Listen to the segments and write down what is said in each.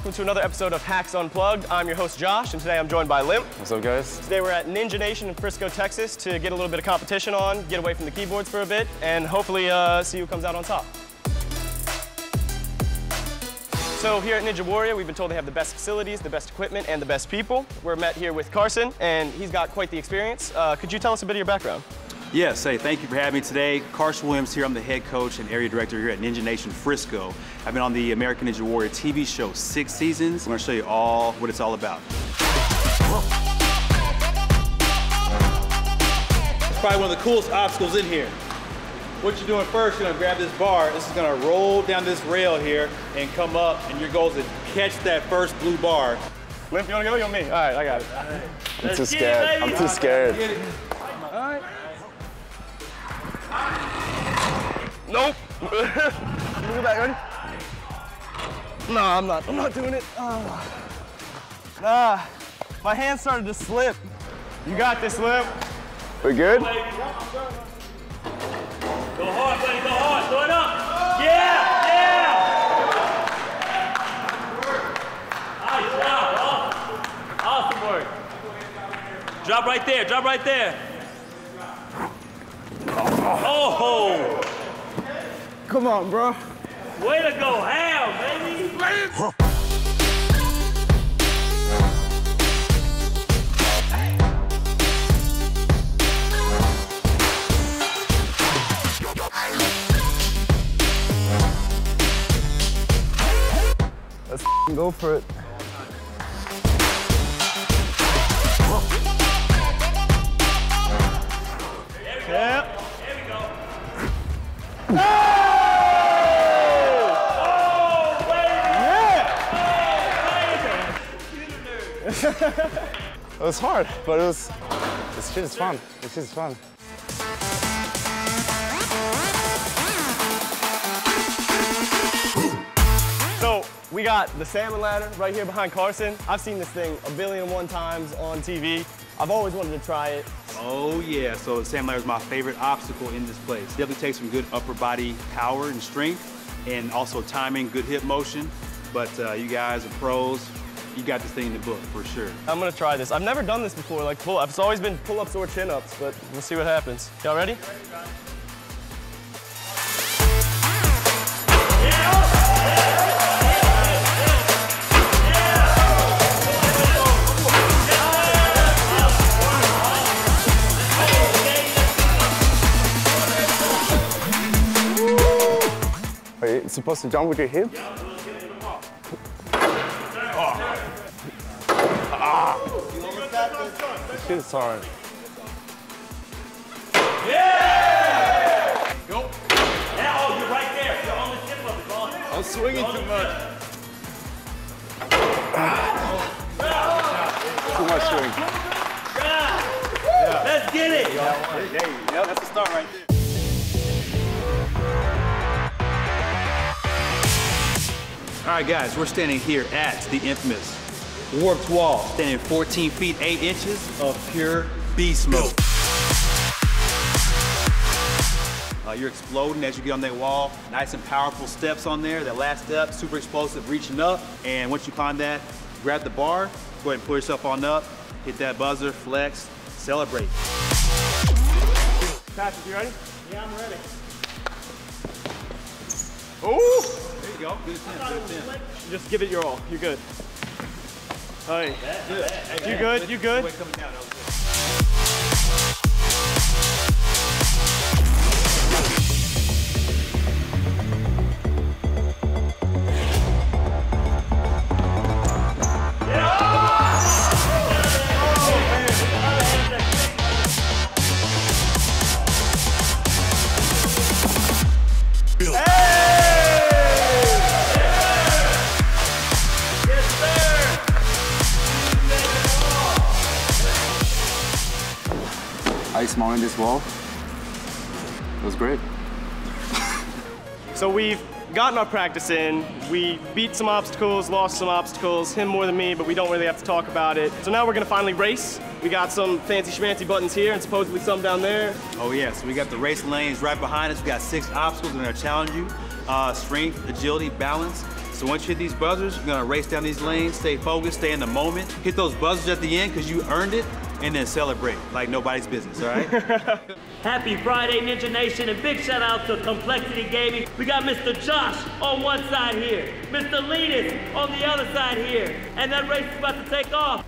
welcome to another episode of H4X Unplugged. I'm your host, Josh, and today I'm joined by Limmp. What's up, guys? Today we're at Ninja Nation in Frisco, Texas to get a little bit of competition on, get away from the keyboards for a bit, and hopefully uh, see who comes out on top. So here at Ninja Warrior, we've been told they have the best facilities, the best equipment, and the best people. We're met here with Carson, and he's got quite the experience. Uh, could you tell us a bit of your background? Yes, hey, thank you for having me today. Carson Williams here. I'm the head coach and area director here at Ninja Nation Frisco. I've been on the American Ninja Warrior TV show six seasons. I'm gonna show you all what it's all about. It's probably one of the coolest obstacles in here. What you're doing first, you're gonna grab this bar. This is gonna roll down this rail here and come up, and your goal is to catch that first blue bar. Limmp, you wanna go? You want me? All right, I got it. I'm too scared. I'm too scared. Nope. Move it back, ready? No, I'm not. I'm not doing it. Oh. Nah, my hand started to slip. You got this, Limmp. We good? Go hard, buddy, go hard, throw it up. Yeah, yeah. Nice job, awesome. Awesome work. Drop right there, drop right there. Oh, Come on, bro. way to go, ham, baby. Let's go for it. Yep. It was hard, but it was. This shit is fun. This shit is fun. So we got the salmon ladder right here behind Carson. I've seen this thing a billion and one times on TV. I've always wanted to try it. Oh yeah, so salmon Ladder is my favorite obstacle in this place. Definitely takes some good upper body power and strength, and also timing, good hip motion. But uh, you guys are pros. You got this thing in the book for sure. I'm gonna try this. I've never done this before, like pull ups. It's always been pull ups or chin ups, but we'll see what happens. Y'all ready? Wait, it's supposed to jump with your hip? This shit is hard. Yeah, oh, you're right there. You're on the tip of it, boss. I'm swinging too much. All right, guys, we're standing here at the infamous Warped Wall, standing 14 feet 8 inches of pure beast mode. Uh, you're exploding as you get on that wall. Nice and powerful steps on there. That last step, super explosive, reaching up. And once you climb that, grab the bar, go ahead and pull yourself on up, hit that buzzer, flex, celebrate. Patrick, you ready? Yeah, I'm ready. Ooh! You go. Good attempt, good attempt. Just give it your all. You're good. Hey. You good? You good? Weight coming down, that was good. Ice mounting this wall. It was great. So we've gotten our practice in. We beat some obstacles, lost some obstacles, him more than me, but we don't really have to talk about it. So now we're gonna finally race. We got some fancy schmancy buttons here and supposedly some down there. Oh yeah, so we got the race lanes right behind us. We got six obstacles that are gonna challenge you. Uh, strength, agility, balance. So once you hit these buzzers, you're gonna race down these lanes, stay focused, stay in the moment, hit those buzzers at the end because you earned it, and then celebrate like nobody's business, all right? Happy Friday, Ninja Nation, and big shout out to Complexity Gaming. We got Mr. Josh on one side here, Mr. Linus on the other side here, and that race is about to take off.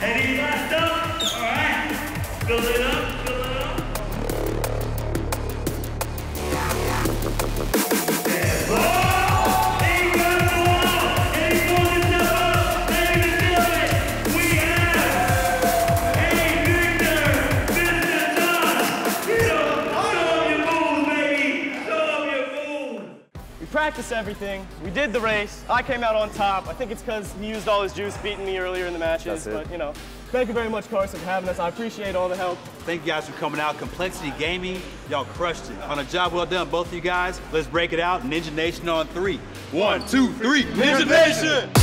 He's last up. All right. Fill it up. We everything. We did the race. I came out on top. I think it's because he used all his juice beating me earlier in the matches. That's it. But, you know, thank you very much, Carson, for having us. I appreciate all the help. Thank you guys for coming out. Complexity Gaming, y'all crushed it. On a job well done, both of you guys. Let's break it out. Ninja Nation on three. One, two, three. Ninja Nation!